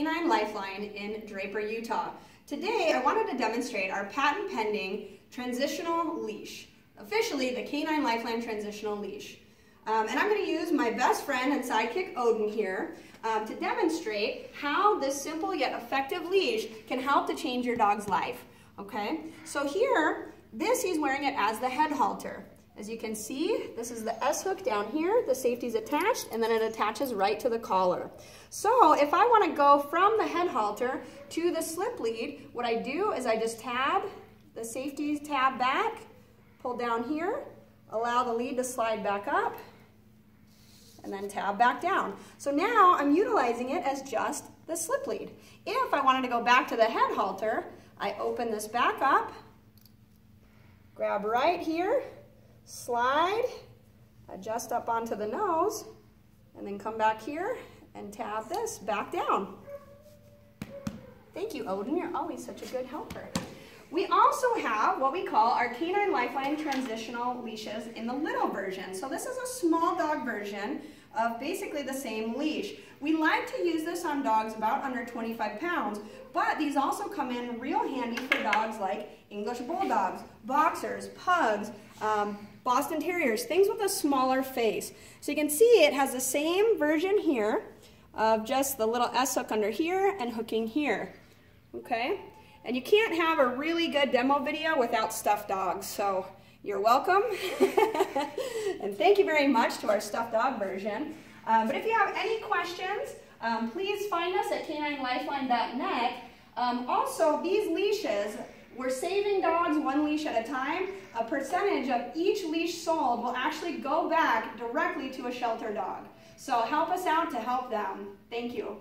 K9 Lifeline in Draper, Utah. Today, I wanted to demonstrate our patent pending transitional leash, officially the K9 Lifeline Transitional Leash. Um, and I'm going to use my best friend and sidekick Odin here um, to demonstrate how this simple yet effective leash can help to change your dog's life. Okay, so here, this he's wearing it as the head halter. As you can see, this is the S-hook down here, the safety's attached, and then it attaches right to the collar. So if I wanna go from the head halter to the slip lead, what I do is I just tab the safety tab back, pull down here, allow the lead to slide back up, and then tab back down. So now I'm utilizing it as just the slip lead. If I wanted to go back to the head halter, I open this back up, grab right here, slide, adjust up onto the nose, and then come back here and tab this back down. Thank you, Odin. You're always such a good helper. We also have what we call our K9 Lifeline transitional leashes in the little version. So this is a small dog version of basically the same leash. We like to use this on dogs about under 25 pounds, but these also come in real handy for dogs like English Bulldogs, Boxers, Pugs, um, Boston Terriers, things with a smaller face. So you can see it has the same version here of just the little S-hook under here and hooking here, okay? And you can't have a really good demo video without stuffed dogs, so you're welcome. and thank you very much to our stuffed dog version. Um, but if you have any questions, um, please find us at k9lifeline.net. Um, also, these leashes, we're saving dogs one leash at a time. A percentage of each leash sold will actually go back directly to a shelter dog. So help us out to help them. Thank you.